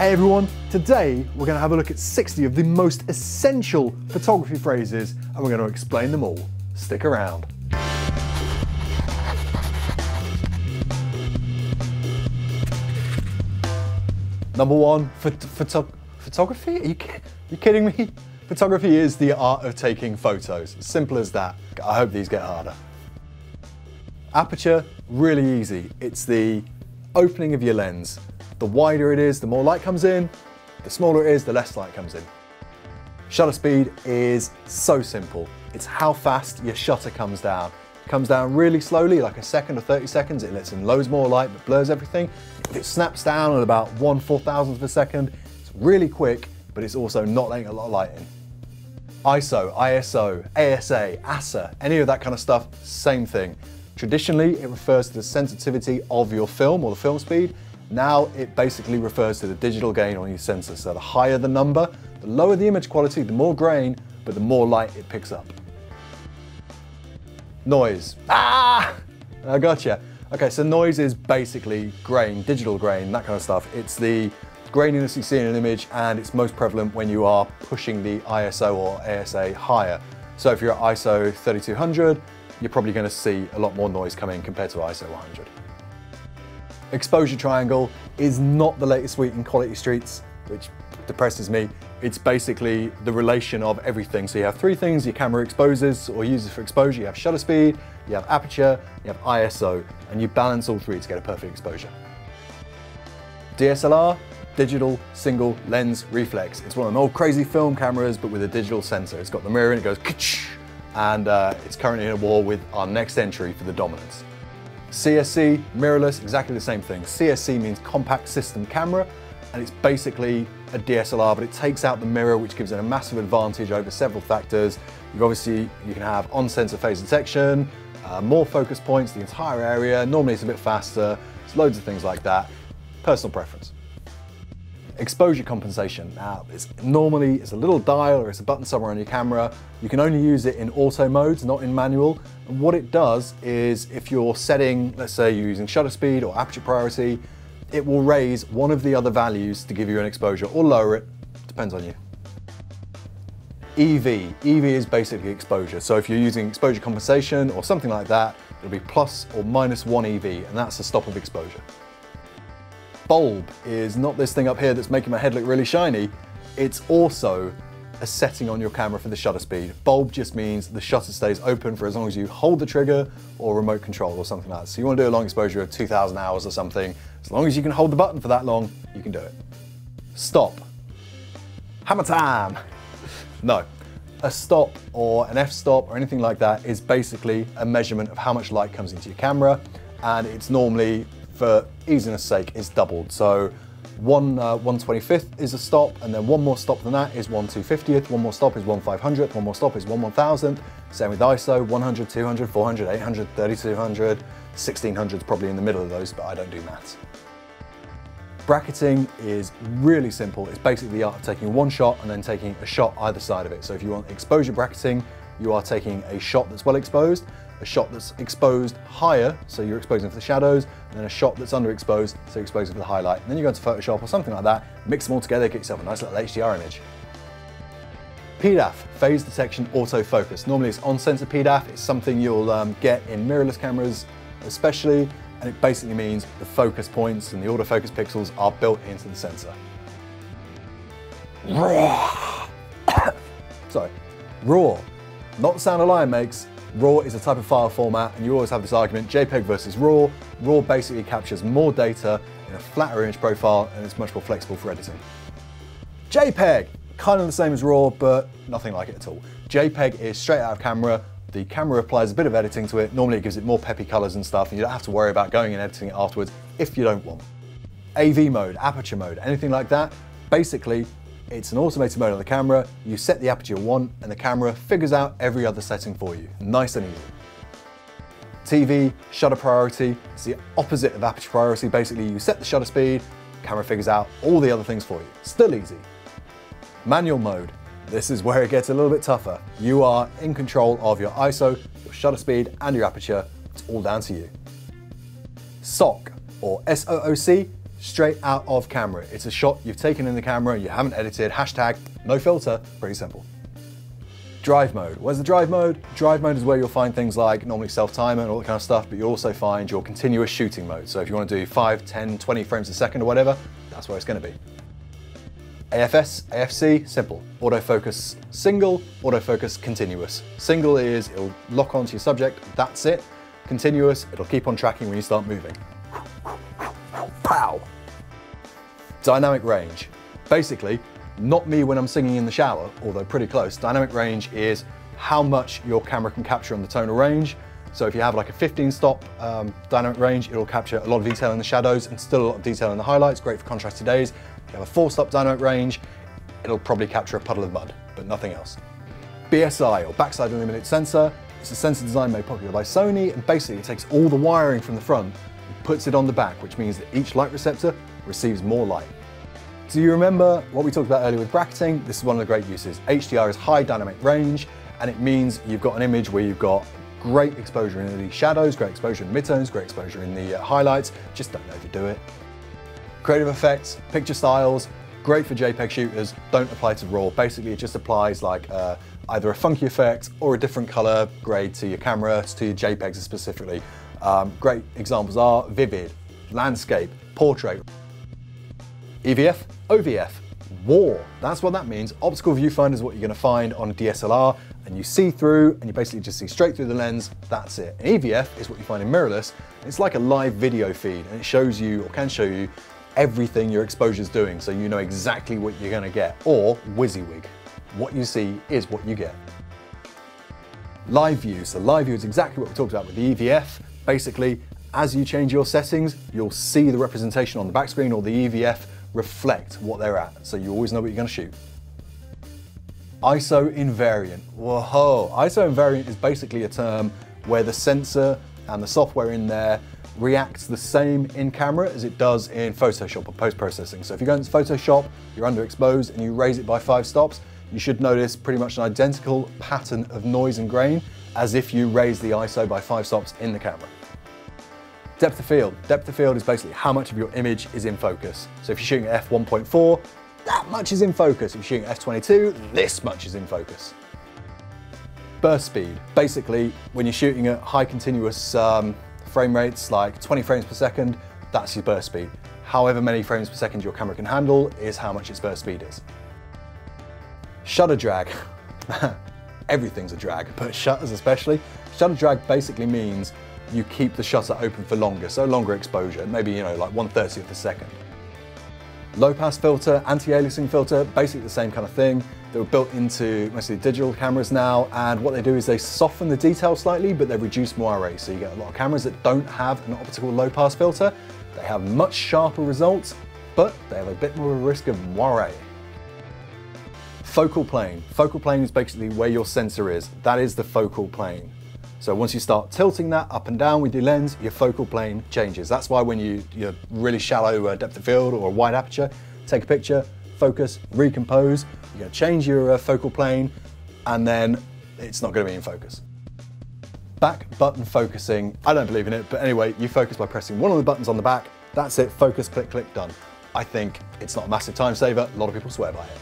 Hey everyone, today we're going to have a look at 60 of the most essential photography phrases and we're going to explain them all. Stick around. Number one, phot photo photography? Are you, are you kidding me? Photography is the art of taking photos. Simple as that. I hope these get harder. Aperture, really easy. It's the opening of your lens. The wider it is, the more light comes in. The smaller it is, the less light comes in. Shutter speed is so simple. It's how fast your shutter comes down. It comes down really slowly, like a second or 30 seconds. It lets in loads more light, but blurs everything. If it snaps down at about one four thousandth of a second, it's really quick, but it's also not letting a lot of light in. ISO, ISO, ASA, ASA, any of that kind of stuff, same thing. Traditionally, it refers to the sensitivity of your film or the film speed, now it basically refers to the digital gain on your sensor. So the higher the number, the lower the image quality, the more grain, but the more light it picks up. Noise. Ah! I gotcha. Okay, so noise is basically grain, digital grain, that kind of stuff. It's the graininess you see in an image and it's most prevalent when you are pushing the ISO or ASA higher. So if you're at ISO 3200, you're probably going to see a lot more noise coming compared to ISO 100. Exposure triangle is not the latest sweet in quality streets, which depresses me. It's basically the relation of everything. So you have three things your camera exposes or uses for exposure. You have shutter speed, you have aperture, you have ISO, and you balance all three to get a perfect exposure. DSLR, digital single lens reflex. It's one of them old crazy film cameras, but with a digital sensor. It's got the mirror and it goes and uh, it's currently in a war with our next entry for the dominance. CSC, mirrorless, exactly the same thing. CSC means compact system camera, and it's basically a DSLR, but it takes out the mirror, which gives it a massive advantage over several factors. You obviously, you can have on-sensor phase detection, uh, more focus points, the entire area. Normally it's a bit faster. There's loads of things like that. Personal preference. Exposure compensation. Now, it's normally it's a little dial or it's a button somewhere on your camera. You can only use it in auto modes, not in manual. And what it does is if you're setting, let's say you're using shutter speed or aperture priority, it will raise one of the other values to give you an exposure or lower it, depends on you. EV, EV is basically exposure. So if you're using exposure compensation or something like that, it'll be plus or minus one EV, and that's the stop of exposure bulb is not this thing up here that's making my head look really shiny. It's also a setting on your camera for the shutter speed. Bulb just means the shutter stays open for as long as you hold the trigger or remote control or something like that. So you want to do a long exposure of 2000 hours or something. As long as you can hold the button for that long, you can do it. Stop. Hammer time. No. A stop or an f-stop or anything like that is basically a measurement of how much light comes into your camera and it's normally for easiness sake, is doubled. So one uh, 125th is a stop, and then one more stop than that is 1 250th, one more stop is 1 500th, one more stop is 1 1000th. Same with ISO, 100, 200, 400, 800, 3200, 1600 is probably in the middle of those, but I don't do maths. Bracketing is really simple. It's basically the art of taking one shot and then taking a shot either side of it. So if you want exposure bracketing, you are taking a shot that's well exposed, a shot that's exposed higher, so you're exposing for the shadows, and then a shot that's underexposed, so you're exposing for the highlight. And then you go into Photoshop or something like that, mix them all together, get yourself a nice little HDR image. PDAF, phase detection autofocus. Normally it's on-sensor PDAF, it's something you'll um, get in mirrorless cameras especially, and it basically means the focus points and the autofocus pixels are built into the sensor. Raw. Sorry. RAW. Not the sound a lion makes, RAW is a type of file format, and you always have this argument JPEG versus RAW. RAW basically captures more data in a flatter image profile and it's much more flexible for editing. JPEG, kind of the same as RAW, but nothing like it at all. JPEG is straight out of camera. The camera applies a bit of editing to it. Normally it gives it more peppy colors and stuff, and you don't have to worry about going and editing it afterwards if you don't want. AV mode, aperture mode, anything like that, basically it's an automated mode on the camera. You set the aperture you want and the camera figures out every other setting for you. Nice and easy. TV, shutter priority, it's the opposite of aperture priority. Basically, you set the shutter speed, camera figures out all the other things for you. Still easy. Manual mode. This is where it gets a little bit tougher. You are in control of your ISO, your shutter speed, and your aperture. It's all down to you. SOC, or SOOC, straight out of camera. It's a shot you've taken in the camera, you haven't edited, hashtag, no filter, pretty simple. Drive mode. Where's the drive mode? Drive mode is where you'll find things like normally self-timer and all that kind of stuff, but you'll also find your continuous shooting mode. So if you want to do 5, 10, 20 frames a second or whatever, that's where it's going to be. AFS, AFC, simple. Autofocus single, autofocus continuous. Single is it'll lock onto your subject, that's it. Continuous, it'll keep on tracking when you start moving. Pow! Dynamic range. Basically, not me when I'm singing in the shower, although pretty close. Dynamic range is how much your camera can capture on the tonal range. So if you have like a 15 stop um, dynamic range, it'll capture a lot of detail in the shadows and still a lot of detail in the highlights, great for contrasty days. If you have a four stop dynamic range, it'll probably capture a puddle of mud, but nothing else. BSI, or backside illuminated sensor, it's a sensor design made popular by Sony, and basically it takes all the wiring from the front puts it on the back, which means that each light receptor receives more light. Do you remember what we talked about earlier with bracketing? This is one of the great uses. HDR is high dynamic range, and it means you've got an image where you've got great exposure in the shadows, great exposure in midtones, great exposure in the uh, highlights, just don't overdo it. Creative effects, picture styles, great for JPEG shooters, don't apply to RAW. Basically, it just applies like uh, either a funky effect or a different color grade to your camera, to your JPEGs specifically. Um, great examples are Vivid, Landscape, Portrait. EVF, OVF, WAR. That's what that means. Optical viewfinder is what you're going to find on a DSLR, and you see through, and you basically just see straight through the lens. That's it. And EVF is what you find in mirrorless. It's like a live video feed, and it shows you, or can show you, everything your exposure is doing so you know exactly what you're going to get. Or WYSIWYG, what you see is what you get. Live view. So live view is exactly what we talked about with the EVF. Basically, as you change your settings, you'll see the representation on the back screen or the EVF reflect what they're at. So you always know what you're going to shoot. ISO invariant. Whoa, ISO invariant is basically a term where the sensor and the software in there reacts the same in camera as it does in Photoshop or post-processing. So if you go into Photoshop, you're underexposed and you raise it by five stops, you should notice pretty much an identical pattern of noise and grain as if you raise the ISO by five stops in the camera. Depth of field. Depth of field is basically how much of your image is in focus. So if you're shooting at f1.4, that much is in focus. If you're shooting at f22, this much is in focus. Burst speed. Basically, when you're shooting at high continuous um, frame rates like 20 frames per second, that's your burst speed. However many frames per second your camera can handle is how much its burst speed is. Shutter drag. Everything's a drag, but shutters especially. Shutter drag basically means you keep the shutter open for longer, so longer exposure, maybe, you know, like 1 30th of a second. Low pass filter, anti-aliasing filter, basically the same kind of thing. They were built into mostly digital cameras now, and what they do is they soften the detail slightly, but they reduce moire. So you get a lot of cameras that don't have an optical low pass filter. They have much sharper results, but they have a bit more risk of moire. Focal plane. Focal plane is basically where your sensor is. That is the focal plane. So once you start tilting that up and down with your lens, your focal plane changes. That's why when you, you're really shallow uh, depth of field or a wide aperture, take a picture, focus, recompose, you're gonna change your uh, focal plane, and then it's not gonna be in focus. Back button focusing, I don't believe in it, but anyway, you focus by pressing one of the buttons on the back, that's it, focus, click, click, done. I think it's not a massive time saver, a lot of people swear by it.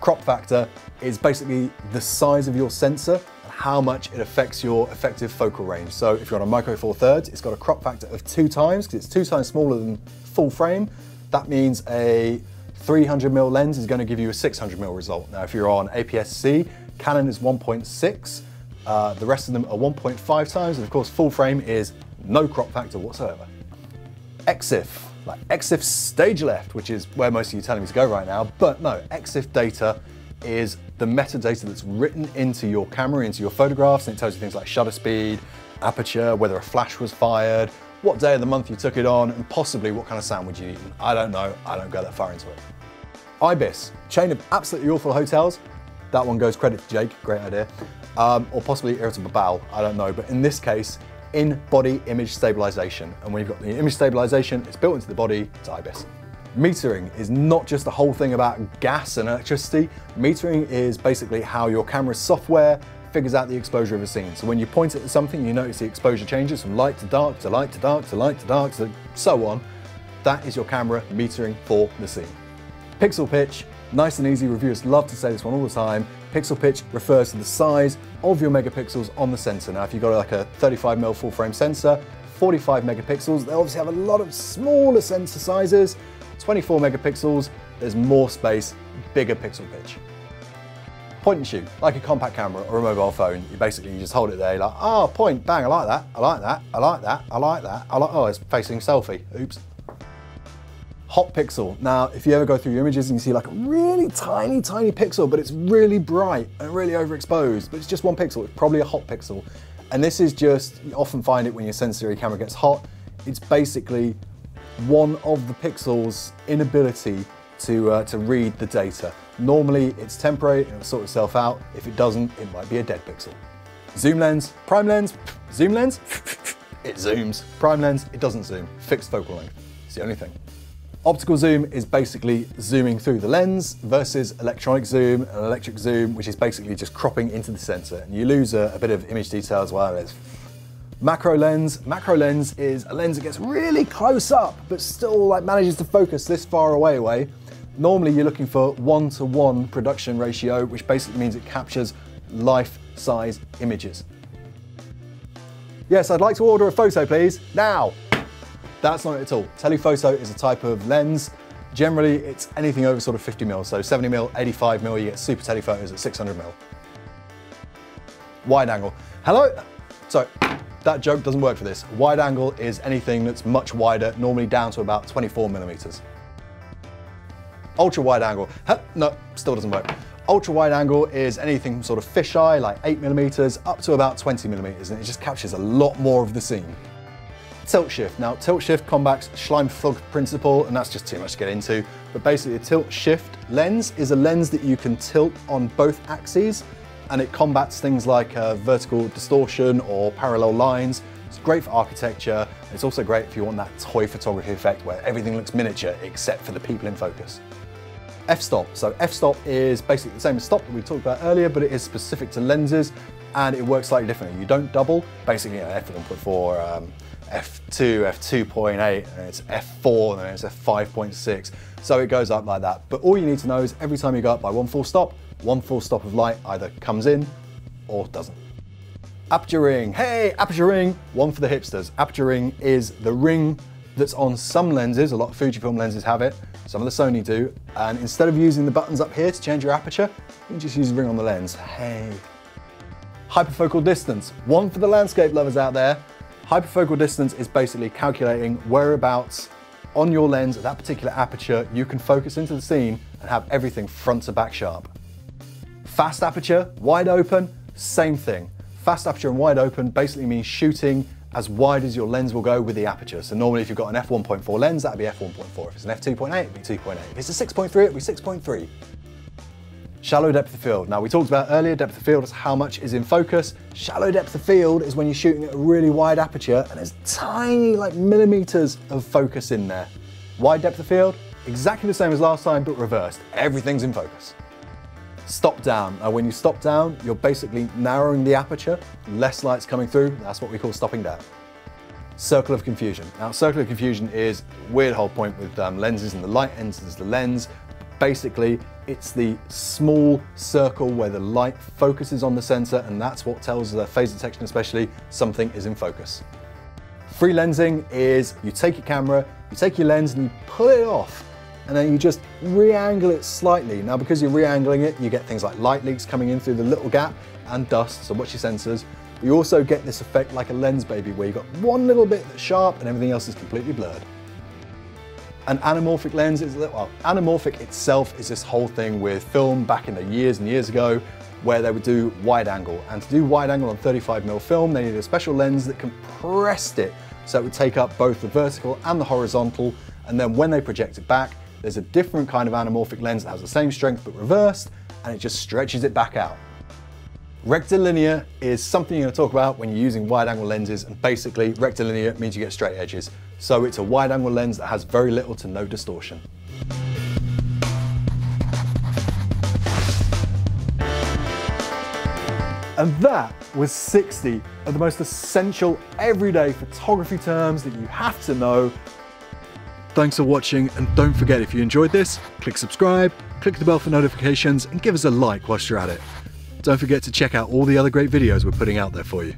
Crop factor is basically the size of your sensor and how much it affects your effective focal range. So if you're on a micro four thirds, it's got a crop factor of two times because it's two times smaller than full frame. That means a 300 mm lens is going to give you a 600 mm result. Now, if you're on APS-C, Canon is 1.6, uh, the rest of them are 1.5 times, and of course, full frame is no crop factor whatsoever. EXIF, like EXIF stage left, which is where most of you are telling me to go right now, but no, EXIF data is the metadata that's written into your camera, into your photographs, and it tells you things like shutter speed, aperture, whether a flash was fired, what day of the month you took it on, and possibly what kind of sandwich you eaten. I don't know, I don't go that far into it. Ibis, chain of absolutely awful hotels. That one goes credit to Jake, great idea. Um, or possibly irritable bowel, I don't know. But in this case, in-body image stabilization. And when you've got the image stabilization, it's built into the body, it's IBIS. Metering is not just the whole thing about gas and electricity. Metering is basically how your camera's software figures out the exposure of a scene. So when you point it at something, you notice the exposure changes from light to dark to light to dark to light to dark to so on. That is your camera metering for the scene. Pixel pitch, nice and easy. Reviewers love to say this one all the time. Pixel pitch refers to the size of your megapixels on the sensor. Now, if you've got like a 35mm full frame sensor, 45 megapixels, they obviously have a lot of smaller sensor sizes. 24 megapixels, there's more space, bigger pixel pitch. Point and shoot, like a compact camera or a mobile phone. You basically just hold it there, like, oh, point, bang, I like that, I like that, I like that, I like that, I like, oh, it's facing selfie, oops. Hot pixel. Now, if you ever go through your images and you see like a really tiny, tiny pixel, but it's really bright and really overexposed, but it's just one pixel, it's probably a hot pixel. And this is just, you often find it when your sensory camera gets hot. It's basically one of the pixels' inability to, uh, to read the data. Normally it's temporary and it'll sort itself out. If it doesn't, it might be a dead pixel. Zoom lens, prime lens, zoom lens, it zooms. Prime lens, it doesn't zoom. Fixed focal length, it's the only thing. Optical zoom is basically zooming through the lens versus electronic zoom and electric zoom, which is basically just cropping into the sensor. And you lose a, a bit of image detail as well. Macro lens. Macro lens is a lens that gets really close up, but still like manages to focus this far away away. Normally you're looking for one to one production ratio, which basically means it captures life-size images. Yes, I'd like to order a photo, please, now. That's not it at all. Telephoto is a type of lens. Generally, it's anything over sort of 50 mil, so 70 mil, 85 mil, you get super telephotos at 600 mil. Wide angle. Hello? So, that joke doesn't work for this. Wide angle is anything that's much wider, normally down to about 24 millimeters. Ultra wide angle, huh, no, still doesn't work. Ultra wide angle is anything sort of fisheye, like eight millimeters, up to about 20 millimeters, and it just captures a lot more of the scene. Tilt shift. Now, tilt shift combats Scheimpflug principle, and that's just too much to get into. But basically, a tilt shift lens is a lens that you can tilt on both axes, and it combats things like uh, vertical distortion or parallel lines. It's great for architecture. It's also great if you want that toy photography effect where everything looks miniature except for the people in focus. F-stop. So F-stop is basically the same as stop that we talked about earlier, but it is specific to lenses and it works slightly differently. You don't double. Basically, you know, F1.4, um, F2, F2.8, and it's F4, and then it's F5.6. So it goes up like that. But all you need to know is every time you go up by one full stop, one full stop of light either comes in or doesn't. Aperture ring. Hey, aperture ring. One for the hipsters. Aperture ring is the ring that's on some lenses. A lot of Fujifilm lenses have it. Some of the Sony do. And instead of using the buttons up here to change your aperture, you can just use the ring on the lens. Hey. Hyperfocal distance. One for the landscape lovers out there. Hyperfocal distance is basically calculating whereabouts on your lens at that particular aperture you can focus into the scene and have everything front to back sharp. Fast aperture, wide open, same thing. Fast aperture and wide open basically means shooting as wide as your lens will go with the aperture. So normally if you've got an f1.4 lens, that'd be f1.4. If it's an f2.8, it'd be 2.8. If it's a 6.3, it'd be 6.3. Shallow depth of field. Now we talked about earlier, depth of field is how much is in focus. Shallow depth of field is when you're shooting at a really wide aperture and there's tiny like millimeters of focus in there. Wide depth of field, exactly the same as last time, but reversed. Everything's in focus. Stop down. Now when you stop down, you're basically narrowing the aperture, less light's coming through, that's what we call stopping down. Circle of confusion. Now circle of confusion is weird whole point with um, lenses and the light enters the lens. Basically, it's the small circle where the light focuses on the sensor and that's what tells the phase detection especially something is in focus. Free lensing is you take your camera, you take your lens and you pull it off and then you just re-angle it slightly. Now because you're re-angling it, you get things like light leaks coming in through the little gap and dust, so watch your sensors. You also get this effect like a Lensbaby where you've got one little bit that's sharp and everything else is completely blurred. An anamorphic lens is, well, anamorphic itself is this whole thing with film back in the years and years ago where they would do wide angle. And to do wide angle on 35mm film, they needed a special lens that compressed it so it would take up both the vertical and the horizontal. And then when they project it back, there's a different kind of anamorphic lens that has the same strength but reversed, and it just stretches it back out. Rectilinear is something you're to talk about when you're using wide angle lenses, and basically rectilinear means you get straight edges. So it's a wide angle lens that has very little to no distortion. And that was 60 of the most essential everyday photography terms that you have to know Thanks for watching, and don't forget if you enjoyed this, click subscribe, click the bell for notifications, and give us a like whilst you're at it. Don't forget to check out all the other great videos we're putting out there for you.